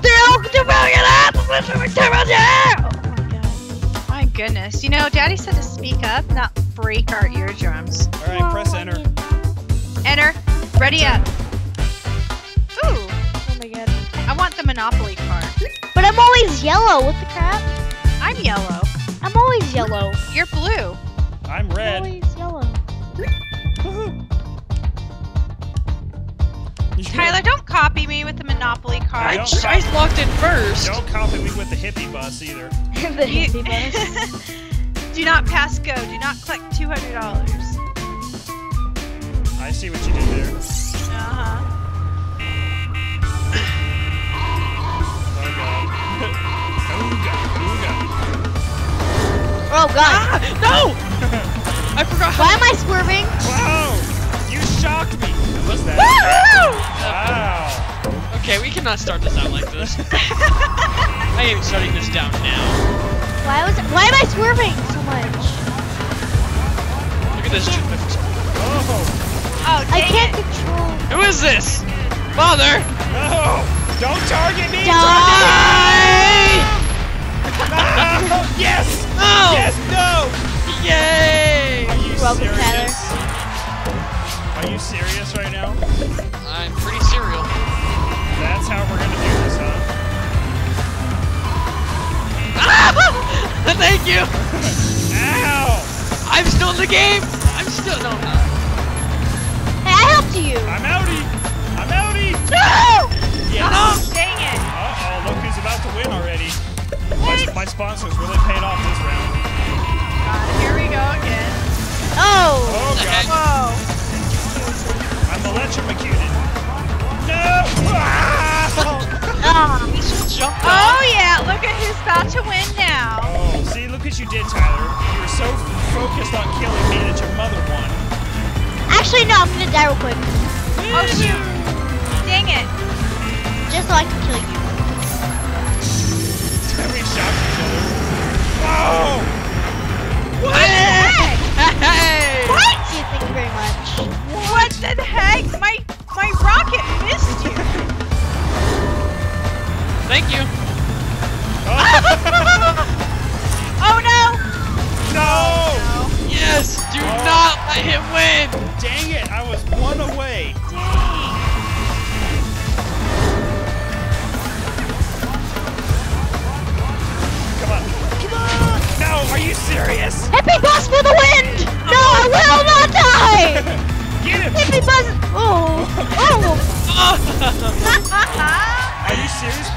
Two million apps! Two million! Oh my god. My goodness. You know, Daddy said to speak up, not break our eardrums. Alright, press oh, enter. Enter. Ready up. Ooh. Oh my god. I want the Monopoly card. But I'm always yellow. What the crap? I'm yellow. I'm always yellow. You're blue. I'm I'm red. always copy me with the Monopoly card. don't I copy, locked in first. don't copy me with the hippie bus either. the You- hippie bus. Do not pass go. Do not collect $200. I see what you did there. Uh-huh. Oh god. Ooga, ooga. Oh god. Ah, no! I forgot how. Why am I swerving? Wow! You shocked me! What's that? Wow! Okay, we cannot start this out like this. I am shutting this down now. Why was it, why am I swerving so much? Look at this drift. Oh! Oh, I can't it. control. Who is this? Father! No! Don't target me! Die! No! Yes! No! Yes! No! Yay! Are you Welcome, serious? Are you serious right now? Thank you! Ow! I'm still in the game! I'm still. No, I'm not. Hey, I helped you. I'm outie! I'm outie! No! Yes! Oh, focused killing me that your mother won. Actually, no. I'm gonna die real quick, Oh, shoot. Dang it. just so I can kill you. we shot each other. Whoa! What? Hey! What? Thank you very much. What the heck? My my rocket missed you. Thank you. Let him win! Dang it, I was one away. Dang. Come on. Come on! No, are you serious? Hippie bus for the wind! No, I will not die! Get him! Hippie bus. Oh. Oh. Are you serious?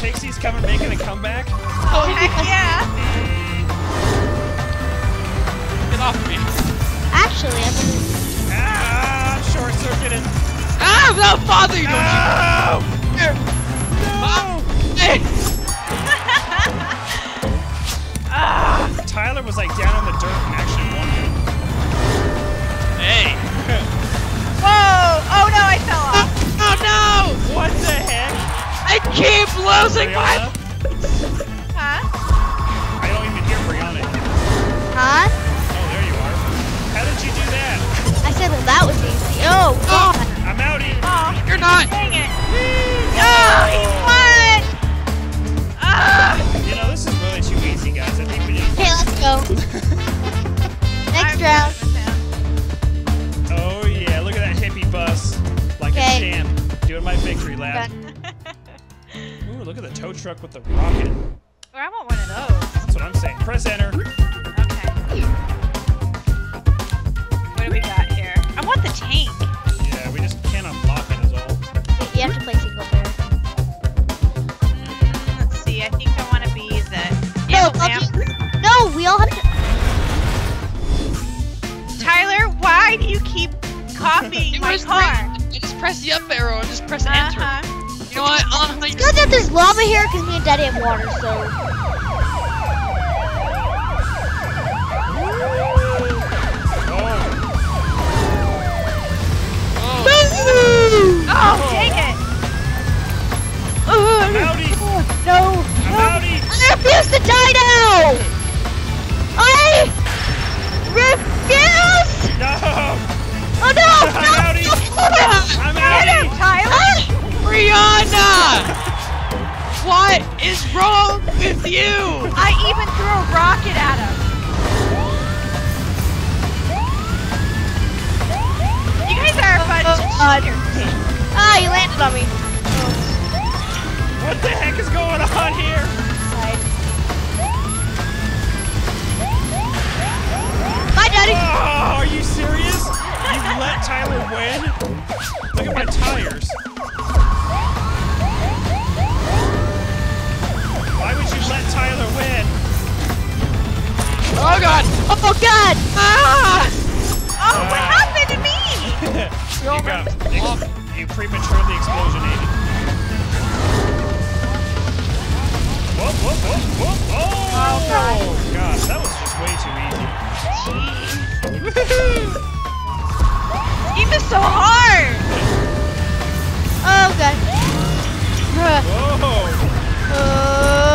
Pixie's coming, making a comeback? oh heck yeah! Get off me. Actually, I'm gonna. Ah, short circuited. Ah! No, father! You don't. No! Here. No! Hey! Ah, Tyler was like down in the dirt and actually won. Hey! Whoa! Oh no, I fell off. Oh no! What the heck? I keep losing my. Victory lap. Ooh, look at the tow truck with the rocket. Or I want one of those. That's what I'm saying. Press enter. Okay. What do we got here? I want the tank. Yeah, we just can't unlock it is all. You have to play single player. Mm, let's see. I think I want to be the No, amp I'll lamp. do- no, we all have to. Tyler, why do you keep copying my was car? I press the up arrow and just press enter. Uh-huh. You know what? On how you It's good that there's lava here because me and Daddy have water, so. What is wrong with you? I even threw a rocket at him. You guys are a bunch of cheaters. Ah, you landed on me. What the heck is going on here? Bye, Daddy. Oh, are you serious? You let Tyler win? Look at my tires. Let Tyler win? Oh god! Oh, God. Ah! Oh, what Ah. happened to me? you got ex- you prematurely explosionated. Whoop, whoop, whoop, whoop. Oh, Oh, gosh, that was just way too easy. This game is so hard. Oh, God. Whoa!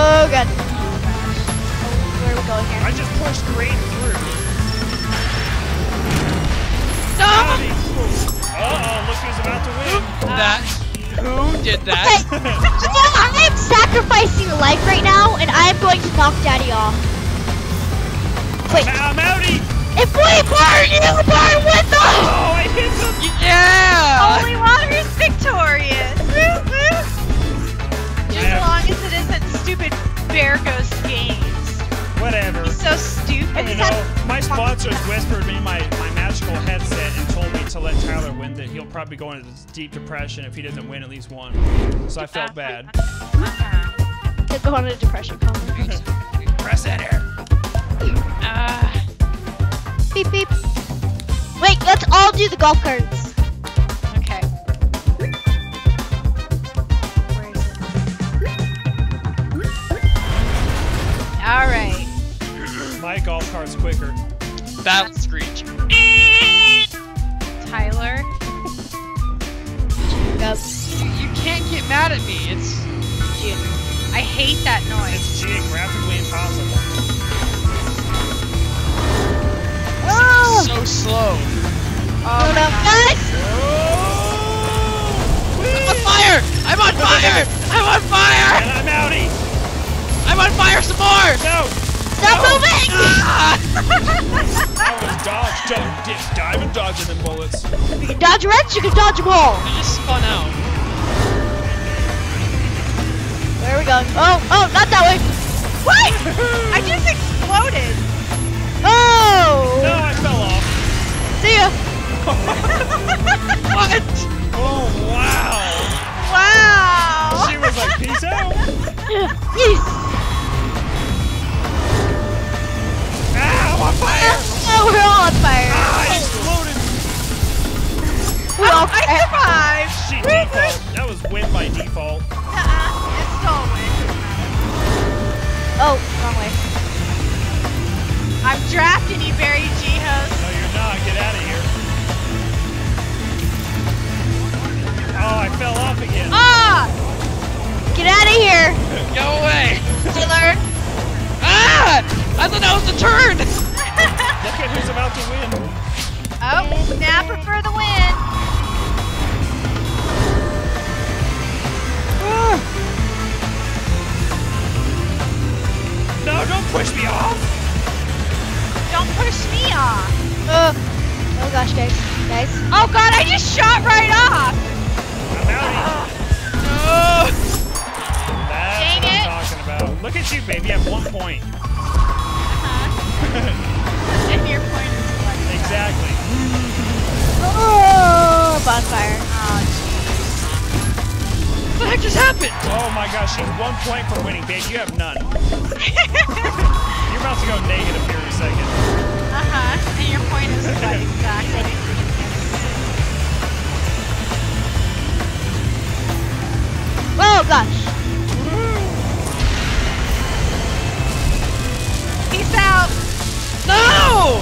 Oh, God. Where are we going I just pushed green through. No! Uh-oh, look who's about to win. That. Who did Okay, that? so I am sacrificing life right now, and I am going to knock Daddy off. Wait, I'm outie! if we burn, you burn with us! Oh, that he'll probably go into this deep depression if he doesn't win at least one. So I felt bad. Could go on a depression comment. Press enter. Uh, Beep, beep. Wait, let's all do the golf carts. okay. Where is it? All right. My golf cart's quicker. That get mad at me. It's. I hate that noise. It's geographically impossible. Oh, so slow. Oh, no, no. God. Guys, I'm on fire! I'm on fire! I'm on fire! And I'm outie! I'm on fire some more! No! stop moving! Ah! I was dodge, dodge, dip, dive and dodging them bullets. You can dodge reds, you can dodge them all. I just spun out. Where are we going? Oh, oh, not that way. What? I just exploded. Oh! No, I fell off. See ya. What? Oh, wow. Wow. She was like, peace out. Yes. Ah, I'm on fire. Oh, we're all on fire. Ah, I exploded. We all I survived. Oh, wrong way. I'm drafting you, Barry G-Host. No, you're not. Get out of here. Oh, I fell off again. Ah! Get out of here, Go away! Taylor. Ah! I thought that was the turn! Look at who's about to win. Oh, Snapper God, I just shot right off. I'm outie. No! That's Dang what it. I'm talking about. Look at you, baby. You have one point. Uh-huh. And your point is what? Exactly. Oh, bonfire. Oh, What the heck just happened? Oh my gosh, she's one point for winning, babe. You have none. You're about to go negative here in a second. Uh-huh. And your point is what exactly? Oh gosh. Peace out. No!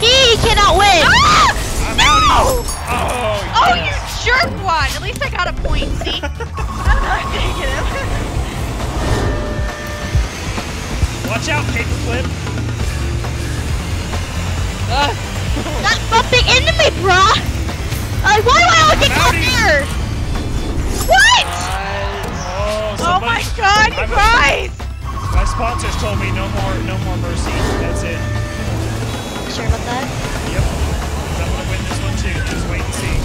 He cannot win. Ah! I'm outie. Oh, Oh, you jerk one. At least I got a point, see? I'm not negative. Watch out, paperclip. Ah! Not bumping into me, brah. Like, why do I always get caught Howdy. there? What? Sponsors told me no more, no more mercy. That's it. You Sure about that? Yep. I'm gonna win this one too. Just wait and see.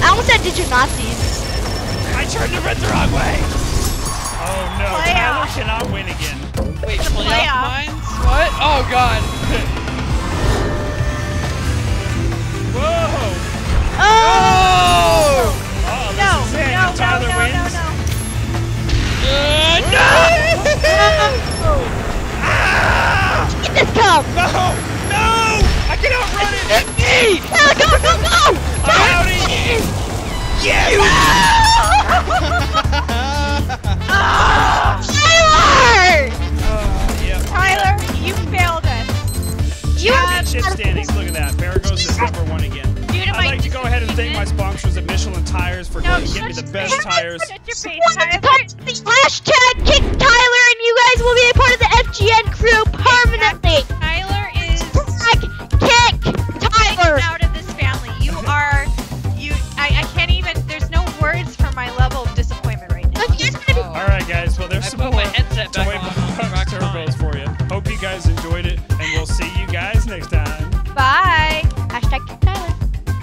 I almost said, did you Nazis? I turned the red the wrong way. Oh no, Tyler Playoff. cannot win again. Wait, It's a playoff playoff. mines? What? Oh god. Go! I'm outie! Tyler! Oh, yep. Tyler, you failed us. You Yeah, are Chip standings. Look at that. Bereghost is number one again. Due I'd like to go ahead and thank my sponsors at Michelin Tires for No, going to get me the best tires. Shut your face, want to Tyler. post the hashtag kick Tyler and you guys will be a part of